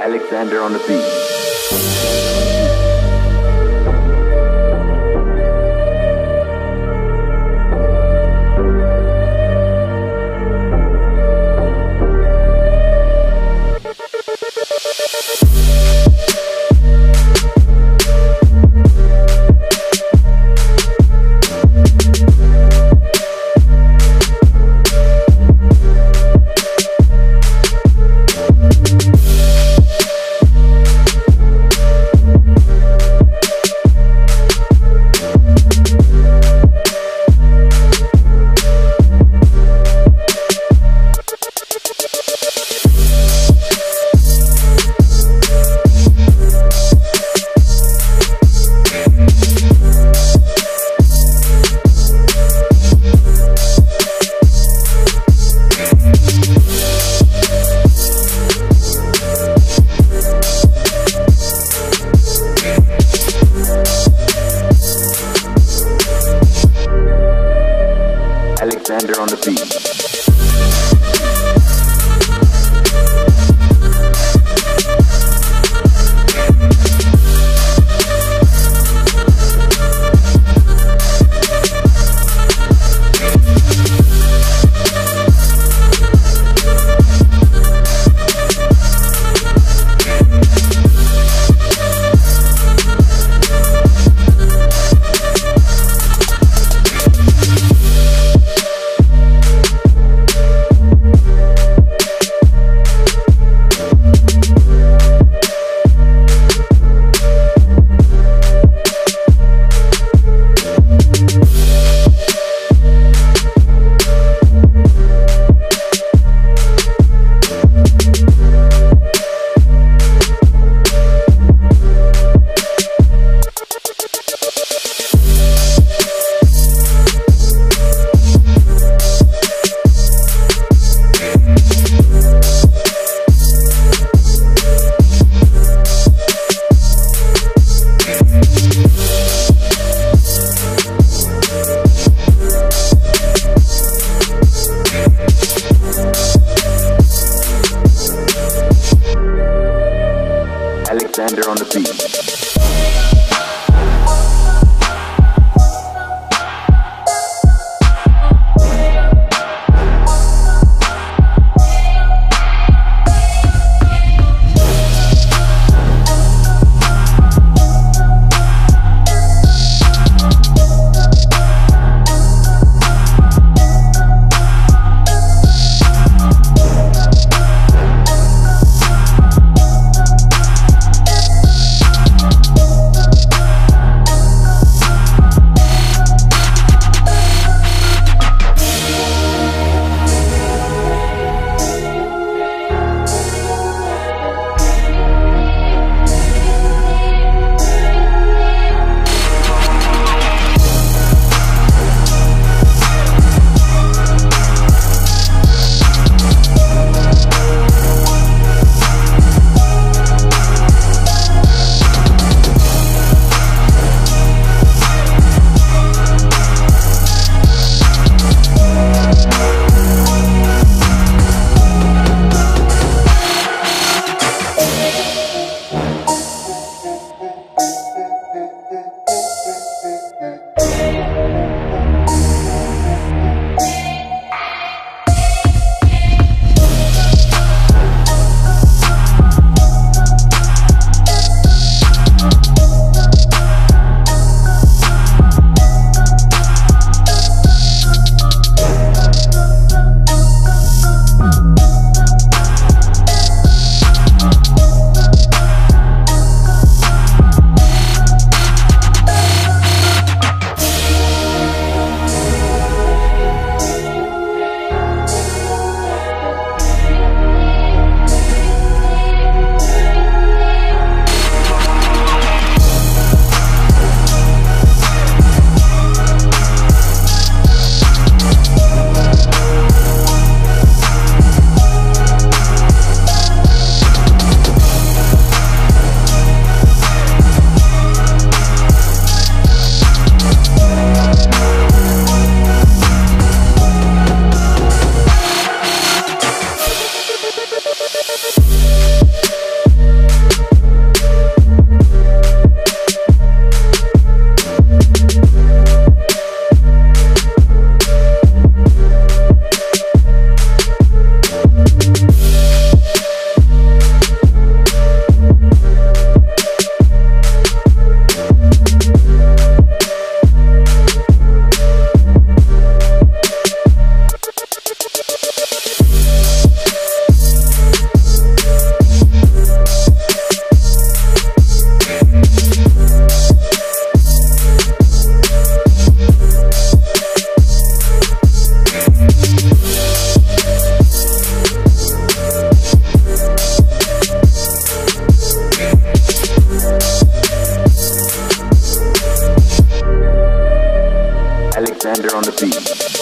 Alexander on the beat. Alexander on the beat.